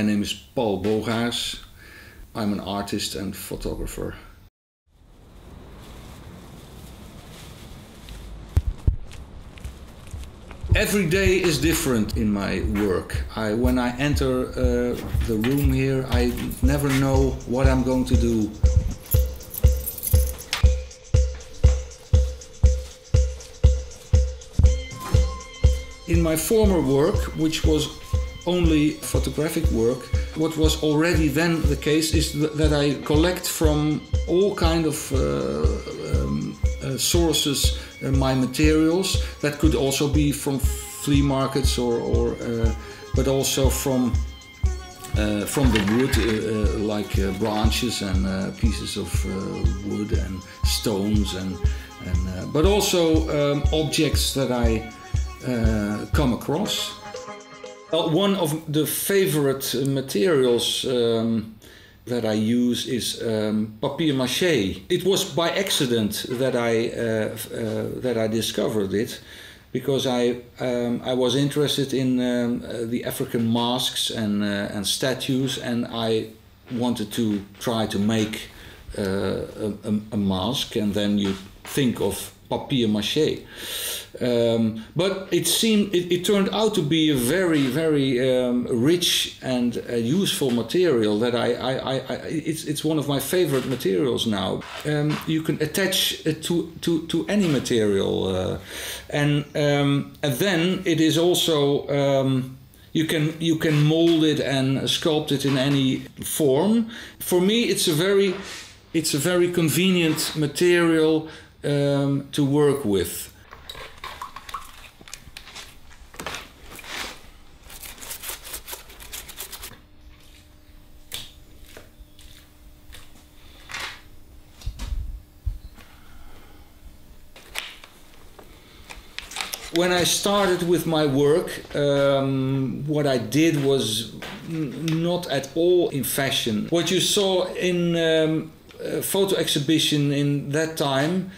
My name is Paul Bogaers. I'm an artist and photographer. Every day is different in my work. I, when I enter uh, the room here, I never know what I'm going to do. In my former work, which was only photographic work, what was already then the case is th that I collect from all kind of uh, um, uh, sources uh, my materials. That could also be from flea markets or, or uh, but also from uh, from the wood, uh, like branches and pieces of wood and stones, and, and but also um, objects that I come across. Well, one of the favorite materials um, that I use is um, papier mâché. It was by accident that I uh, uh, that I discovered it because I um, I was interested in um, uh, the African masks and uh, and statues, and I wanted to try to make uh, a, a, a mask, and then you think of papier mâché. Um, but it seemed it, it, turned out to be a very very um, rich and uh, useful material that I, I, I, I, it's, it's one of my favorite materials now. Um, you can attach it to to, to any material, uh, and um, and then it is also um, you can you can mold it and sculpt it in any form. For me, it's a very it's a very convenient material um, to work with. when I started with my work, um, what I did was not at all in fashion. What you saw in um, photo exhibition in that time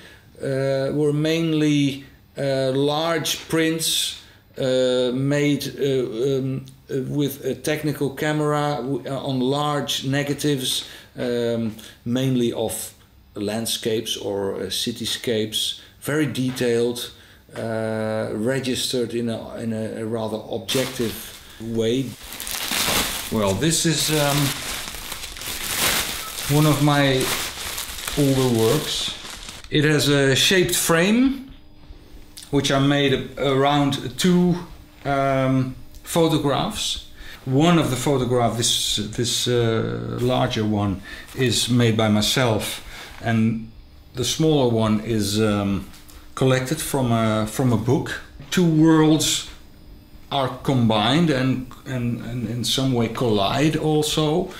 uh, were mainly uh, large prints uh, made uh, um, with a technical camera on large negatives, um, mainly of landscapes or uh, cityscapes, very detailed uh, registered in a, in a, rather objective way. Well, this is um, one of my older works. It has a shaped frame, which are made around two um, photographs. One of the photographs, this this uh, larger one, is made by myself, and the smaller one is um, collected from a, from a book. Two worlds are combined and, and, and in some way collide also.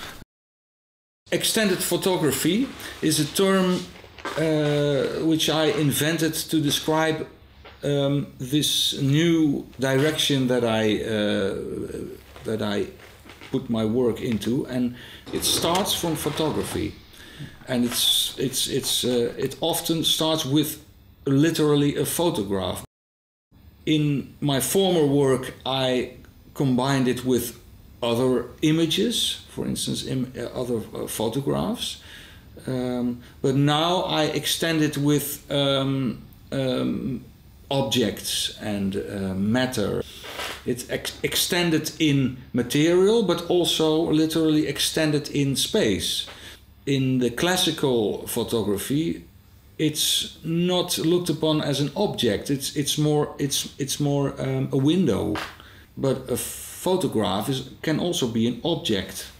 Extended photography is a term uh, which I invented to describe um, this new direction that I uh, that I put my work into, and it starts from photography, and it's it's it's uh, it often starts with literally a photograph. In my former work, I combined it with other images, for instance, Im uh, other uh, photographs. Um, but now I extend it with um, um, objects and uh, matter. It's ex extended in material, but also literally extended in space. In the classical photography, it's not looked upon as an object. It's it's more it's it's more um, a window, but a photograph is can also be an object.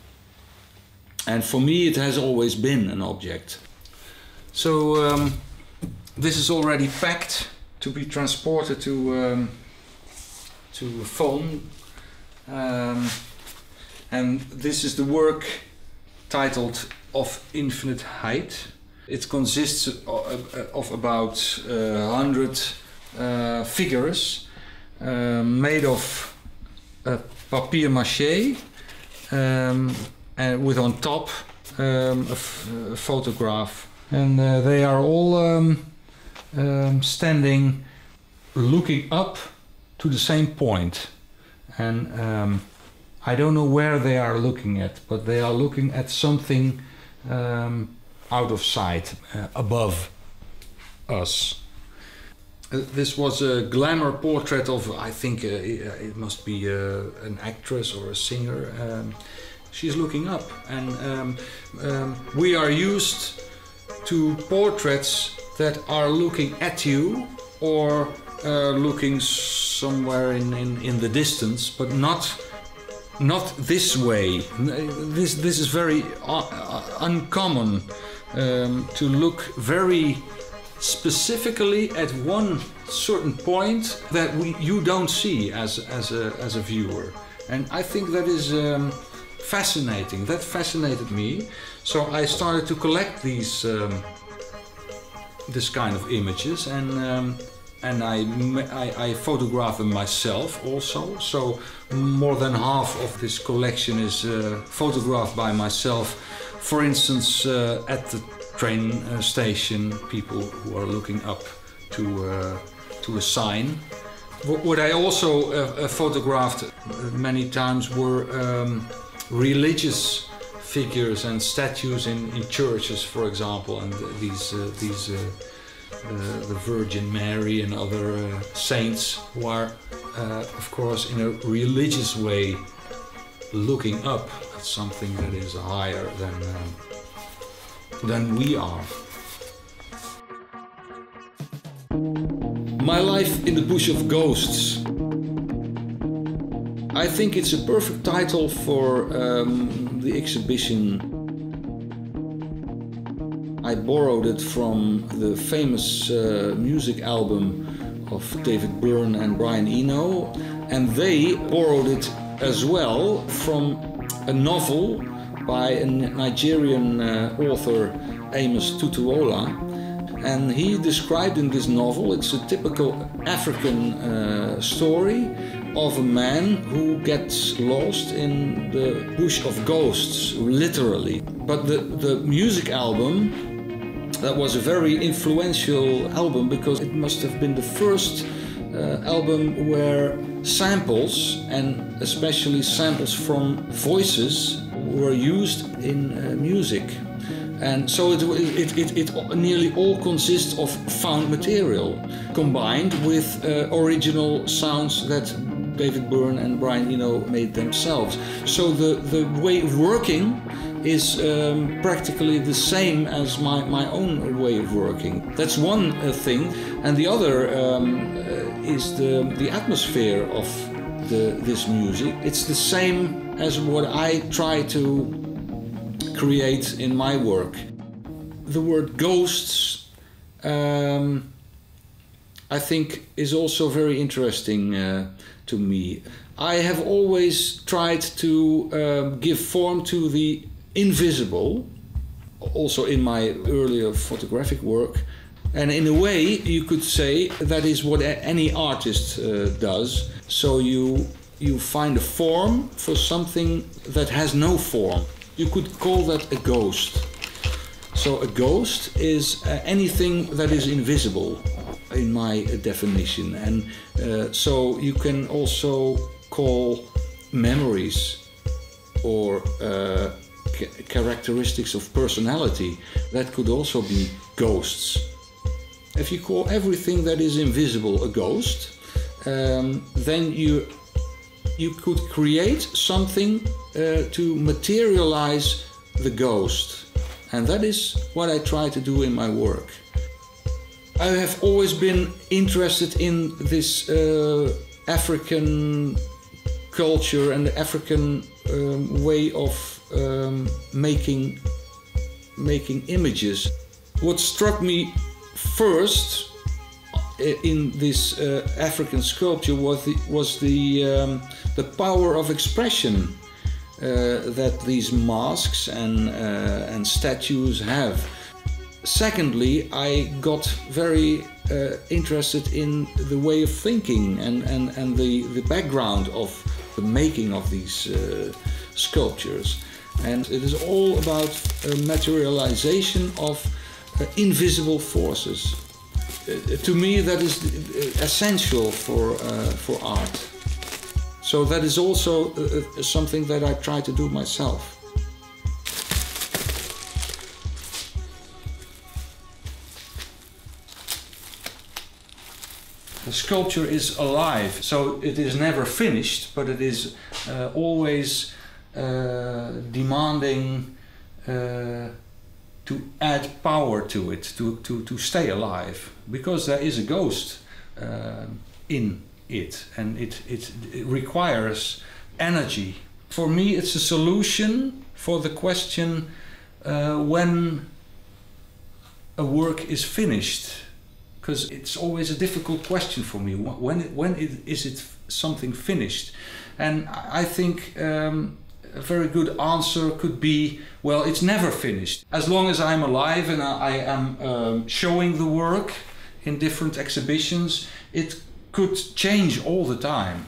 And for me, it has always been an object. So um, this is already packed to be transported to um, to a Foam, um, and this is the work titled "Of Infinite Height." It consists of about uh, 100 uh, figures uh, made of uh, papier mache um, and with on top um, a, photograph. And uh, they are all um, um, standing looking up to the same point. And um, I don't know where they are looking at, but they are looking at something um, out of sight, uh, above us. Uh, this was a glamour portrait of, I think uh, it must be uh, an actress or a singer. Um, she's looking up, and um, um, we are used to portraits that are looking at you or uh, looking somewhere in, in, in the distance, but not not this way. This this is very uh, uncommon um, to look very specifically at one certain point that we you don't see as as a as a viewer, and I think that is. Um, fascinating that fascinated me so i started to collect these um, this kind of images and um, and I, I, I, photograph them myself also. So more than half of this collection is uh, photographed by myself. For instance, uh, at the train uh, station, people who are looking up to uh, to a sign. What I also uh, uh, photographed many times were um, religious figures and statues in, in churches, for example, and these these uh, the Virgin Mary and other uh, saints who are, uh, of course, in a religious way looking up at something that is higher than, um, than we are. My Life in the Bush of Ghosts. I think it's a perfect title for um, the exhibition I borrowed it from the famous uh, music album of David Byrne and Brian Eno, and they borrowed it as well from a novel by a Nigerian uh, author, Amos Tutuola. And he described in this novel, it's a typical African uh, story of a man who gets lost in the bush of ghosts, literally. But the, the music album that was a very influential album because it must have been the first uh, album where samples and especially samples from voices were used in uh, music. And so it, it, it, it, nearly all consists of found material combined with uh, original sounds that David Byrne and Brian Eno made themselves. So the, the way of working is um, practically the same as my, my own way of working. That's one uh, thing. And the other um, uh, is the, the atmosphere of the, this music. It's the same as what I try to create in my work. The word ghosts, um, I think, is also very interesting uh, to me. I have always tried to uh, give form to the invisible, also in my earlier photographic work. And in a way, you could say that is what any artist uh, does. So you you find a form for something that has no form. You could call that a ghost. So a ghost is uh, anything that is invisible, in my uh, definition. And uh, so you can also call memories or uh, characteristics of personality. That could also be ghosts. If you call everything that is invisible a ghost, um, then you you could create something uh, to materialize the ghost, and that is what I try to do in my work. I have always been interested in this uh, African culture and the African um, way of um, making making images. What struck me first uh, in this uh, African sculpture was the, was the, um, the power of expression uh, that these masks and, uh, and statues have. Secondly, I got very interested in the way of thinking and, and, and the, the background of the making of these sculptures. And it is all about materialization of invisible forces. Uh, to me, that is essential for, uh, for art. So that is also uh, uh, something that I try to do myself. The sculpture is alive, so it is never finished, but it is uh, always uh, demanding uh, to add power to it, to, to, to stay alive, because there is a ghost uh, in it and it, it, it requires energy. For me, it's a solution for the question uh, when a work is finished because it's always a difficult question for me. When when is it something finished? And I think um, a very good answer could be, well, it's never finished. As long as I'm alive and I, I am um, showing the work in different exhibitions, it could change all the time.